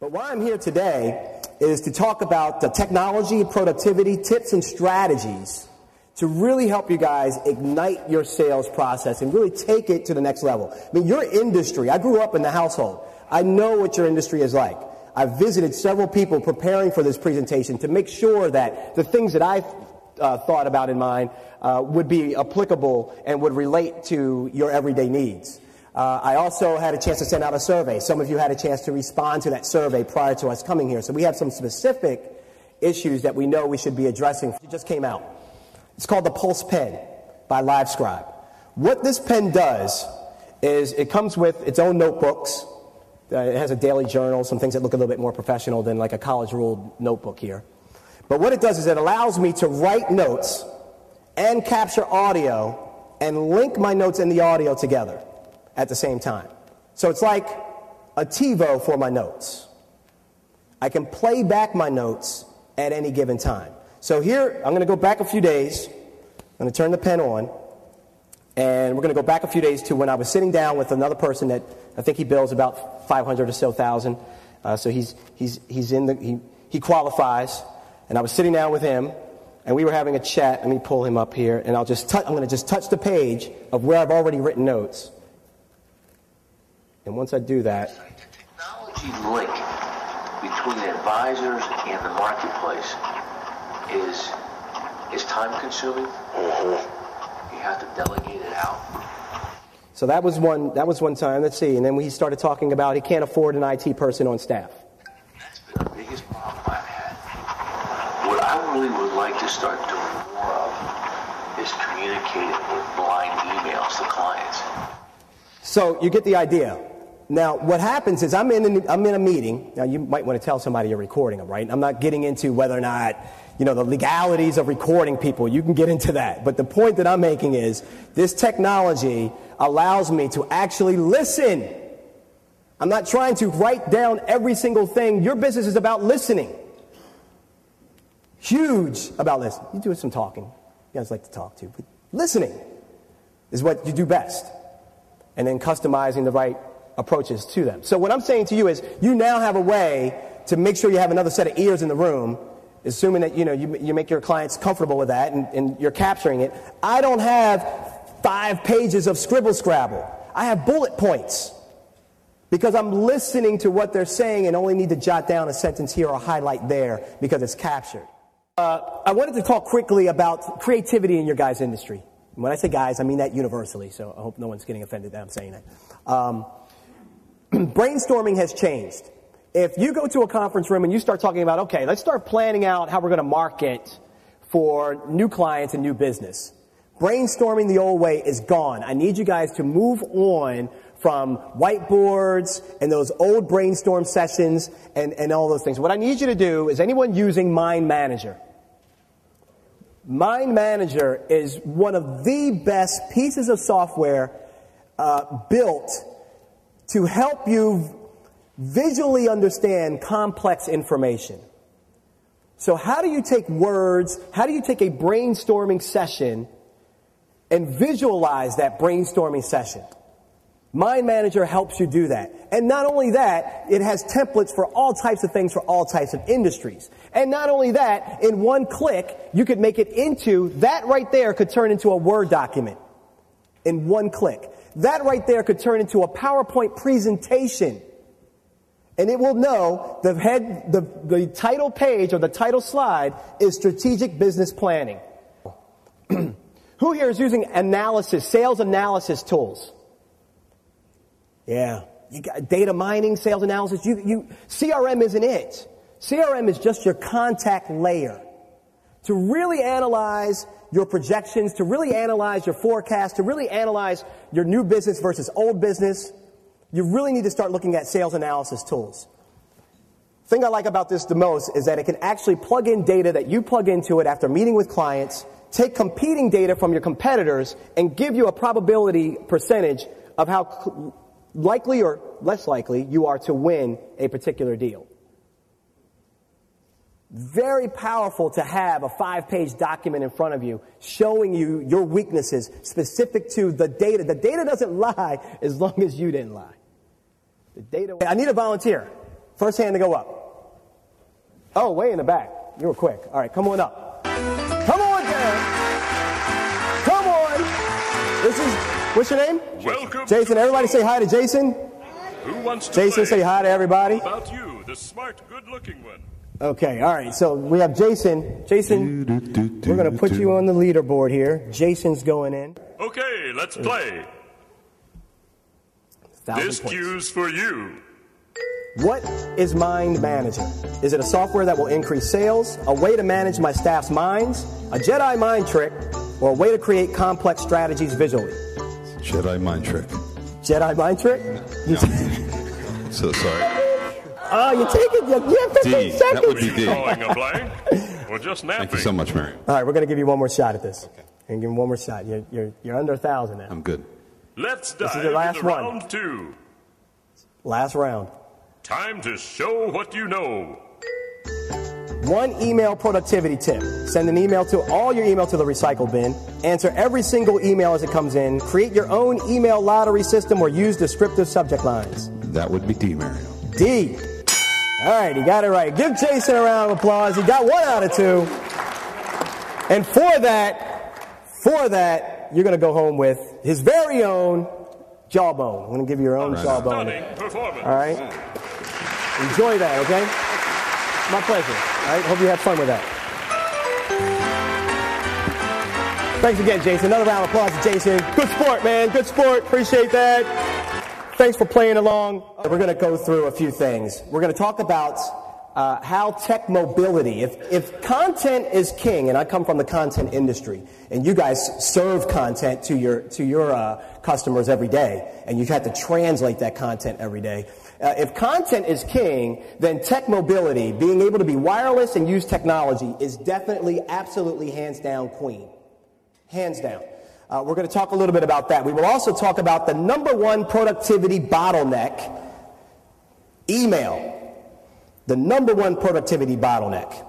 But why I'm here today is to talk about the technology, productivity, tips, and strategies to really help you guys ignite your sales process and really take it to the next level. I mean, your industry, I grew up in the household. I know what your industry is like. I've visited several people preparing for this presentation to make sure that the things that I've uh, thought about in mind uh, would be applicable and would relate to your everyday needs. Uh, I also had a chance to send out a survey. Some of you had a chance to respond to that survey prior to us coming here. So we have some specific issues that we know we should be addressing. It just came out. It's called the Pulse Pen by LiveScribe. What this pen does is it comes with its own notebooks. Uh, it has a daily journal, some things that look a little bit more professional than like a college ruled notebook here. But what it does is it allows me to write notes and capture audio and link my notes and the audio together at the same time. So it's like a TiVo for my notes. I can play back my notes at any given time. So here, I'm going to go back a few days. I'm going to turn the pen on. And we're going to go back a few days to when I was sitting down with another person that I think he bills about 500 or so thousand. Uh, so he's, he's, he's in the, he, he qualifies. And I was sitting down with him, and we were having a chat. Let me pull him up here, and I'll just touch, I'm going to just touch the page of where I've already written notes. And once I do that, the technology link between the advisors and the marketplace is is time consuming. Mm-hmm. You have to delegate it out. So that was one. That was one time. Let's see. And then he started talking about he can't afford an IT person on staff. That's been the biggest problem I've had. What I really would like to start doing more of is communicating with blind emails to clients. So you get the idea. Now, what happens is I'm in, I'm in a meeting. Now, you might want to tell somebody you're recording them, right? I'm not getting into whether or not, you know, the legalities of recording people. You can get into that. But the point that I'm making is this technology allows me to actually listen. I'm not trying to write down every single thing. Your business is about listening. Huge about listening. You do some talking. You guys like to talk too. But listening is what you do best. And then customizing the right approaches to them. So what I'm saying to you is you now have a way to make sure you have another set of ears in the room, assuming that you know you, you make your clients comfortable with that and, and you're capturing it. I don't have five pages of scribble scrabble. I have bullet points because I'm listening to what they're saying and only need to jot down a sentence here or a highlight there because it's captured. Uh, I wanted to talk quickly about creativity in your guys' industry. When I say guys, I mean that universally, so I hope no one's getting offended that I'm saying that. Um, brainstorming has changed. If you go to a conference room and you start talking about, okay, let's start planning out how we're going to market for new clients and new business. Brainstorming the old way is gone. I need you guys to move on from whiteboards and those old brainstorm sessions and, and all those things. What I need you to do is anyone using Mind Manager. Mind Manager is one of the best pieces of software uh, built to help you visually understand complex information. So how do you take words, how do you take a brainstorming session and visualize that brainstorming session? Mind Manager helps you do that. And not only that, it has templates for all types of things for all types of industries. And not only that, in one click, you could make it into, that right there could turn into a Word document. In one click. That right there could turn into a PowerPoint presentation. And it will know the head, the, the title page or the title slide is strategic business planning. Who here is using analysis, sales analysis tools? Yeah. You got data mining, sales analysis. You, you, CRM isn't it. CRM is just your contact layer to really analyze your projections, to really analyze your forecast, to really analyze your new business versus old business, you really need to start looking at sales analysis tools. Thing I like about this the most is that it can actually plug in data that you plug into it after meeting with clients, take competing data from your competitors, and give you a probability percentage of how likely or less likely you are to win a particular deal. Very powerful to have a five page document in front of you showing you your weaknesses specific to the data. The data doesn't lie as long as you didn't lie. The data. I need a volunteer. First hand to go up. Oh, way in the back. You were quick. All right, come on up. Come on down. Come on. This is, what's your name? Welcome. Jason. Everybody say hi to Jason. Who wants to Jason, say hi to everybody. About you, the smart, good-looking one? Okay, all right. So we have Jason. Jason, we're going to put you on the leaderboard here. Jason's going in. Okay, let's play. Thousand This points. cue's for you. What is Mind Manager? Is it a software that will increase sales, a way to manage my staff's minds, a Jedi mind trick, or a way to create complex strategies visually? Jedi mind trick. Jedi mind trick? You So sorry. Oh, you take it. You, you have 15 D. seconds. That would be D. Drawing a blank or just napping? Thank you so much, Mary. All right, we're going to give you one more shot at this. Okay. And give him one more shot. You're, you're, you're under a thousand now. I'm good. Let's dive This is dive the last into one. round two. Last round. Time to show what you know. One email productivity tip. Send an email to all your email to the recycle bin. Answer every single email as it comes in. Create your own email lottery system or use descriptive subject lines. That would be D, Mario. D. All right, he got it right. Give Jason a round of applause. He got one out of two. And for that, for that, you're going to go home with his very own jawbone. I'm going to give you your own jawbone. Stunning performance. All right? Enjoy that, okay? My pleasure. All right? Hope you had fun with that. Thanks again, Jason. Another round of applause to Jason. Good sport, man. Good sport. Appreciate that. Thanks for playing along. We're going to go through a few things. We're going to talk about uh, how tech mobility, if, if content is king, and I come from the content industry, and you guys serve content to your, to your uh, customers every day, and you have to translate that content every day. Uh, if content is king, then tech mobility, being able to be wireless and use technology, is definitely, absolutely, hands down, queen. Hands down. Uh, we're going to talk a little bit about that. We will also talk about the number one productivity bottleneck email. The number one productivity bottleneck.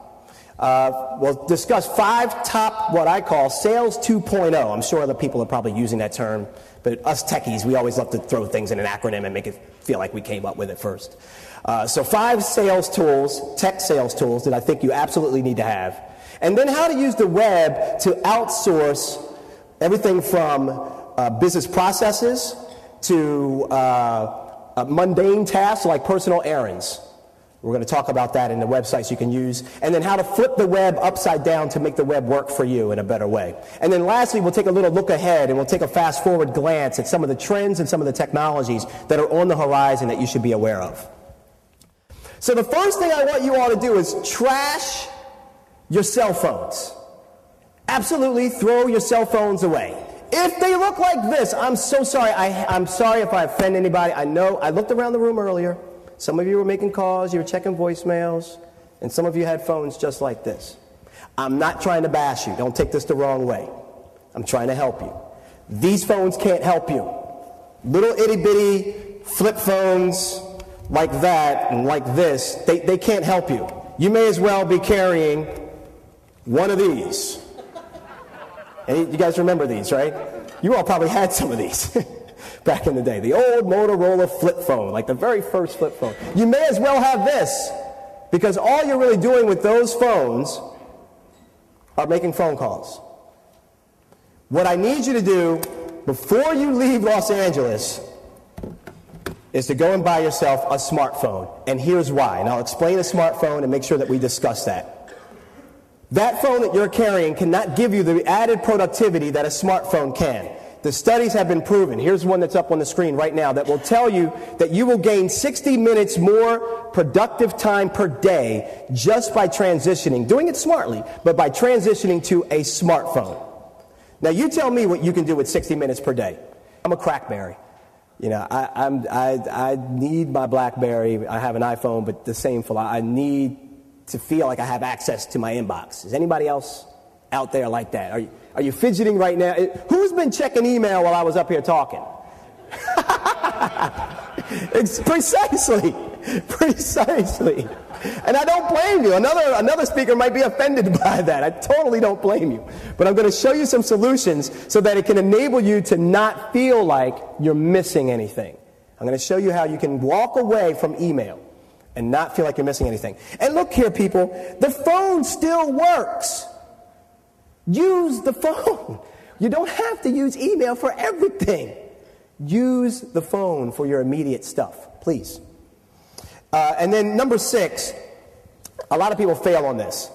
Uh, we'll discuss five top, what I call sales 2.0. I'm sure other people are probably using that term, but us techies, we always love to throw things in an acronym and make it feel like we came up with it first. Uh, so, five sales tools, tech sales tools that I think you absolutely need to have. And then how to use the web to outsource everything from uh, business processes to uh, uh, mundane tasks like personal errands. We're going to talk about that in the websites you can use. And then how to flip the web upside down to make the web work for you in a better way. And then lastly, we'll take a little look ahead and we'll take a fast forward glance at some of the trends and some of the technologies that are on the horizon that you should be aware of. So the first thing I want you all to do is trash your cell phones. Absolutely throw your cell phones away. If they look like this, I'm so sorry. I, I'm sorry if I offend anybody. I know I looked around the room earlier. Some of you were making calls, you were checking voicemails, and some of you had phones just like this. I'm not trying to bash you. Don't take this the wrong way. I'm trying to help you. These phones can't help you. Little itty bitty flip phones like that and like this, they, they can't help you. You may as well be carrying one of these. You guys remember these, right? You all probably had some of these back in the day. The old Motorola flip phone, like the very first flip phone. You may as well have this because all you're really doing with those phones are making phone calls. What I need you to do before you leave Los Angeles is to go and buy yourself a smartphone. And here's why. And I'll explain a smartphone and make sure that we discuss that. That phone that you're carrying cannot give you the added productivity that a smartphone can. The studies have been proven. Here's one that's up on the screen right now that will tell you that you will gain 60 minutes more productive time per day just by transitioning, doing it smartly, but by transitioning to a smartphone. Now, you tell me what you can do with 60 minutes per day. I'm a crackberry. You know, I, I, I need my Blackberry. I have an iPhone, but the same for I need to feel like I have access to my inbox. Is anybody else out there like that? Are you, are you fidgeting right now? Who's been checking email while I was up here talking? precisely, precisely. And I don't blame you. Another, another speaker might be offended by that. I totally don't blame you. But I'm going to show you some solutions so that it can enable you to not feel like you're missing anything. I'm going to show you how you can walk away from email and not feel like you're missing anything. And look here, people, the phone still works. Use the phone. You don't have to use email for everything. Use the phone for your immediate stuff, please. Uh, and then number six, a lot of people fail on this.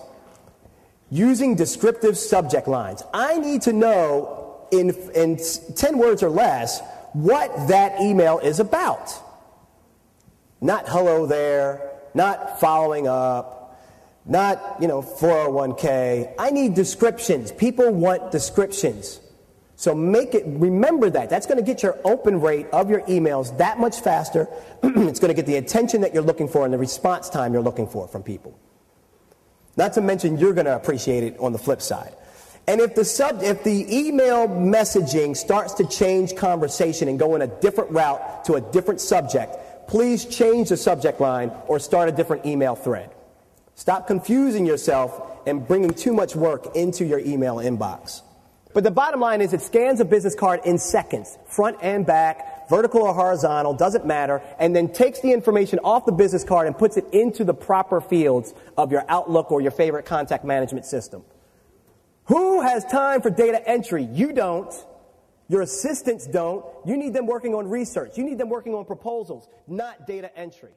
Using descriptive subject lines. I need to know in, in 10 words or less what that email is about. Not hello there, not following up, not, you know, 401k. I need descriptions. People want descriptions. So make it, remember that. That's going to get your open rate of your emails that much faster. it's going to get the attention that you're looking for and the response time you're looking for from people. Not to mention you're going to appreciate it on the flip side. And if the sub, if the email messaging starts to change conversation and go in a different route to a different subject, please change the subject line or start a different email thread. Stop confusing yourself and bringing too much work into your email inbox. But the bottom line is it scans a business card in seconds, front and back, vertical or horizontal, doesn't matter, and then takes the information off the business card and puts it into the proper fields of your Outlook or your favorite contact management system. Who has time for data entry? You don't. Your assistants don't. You need them working on research. You need them working on proposals, not data entry.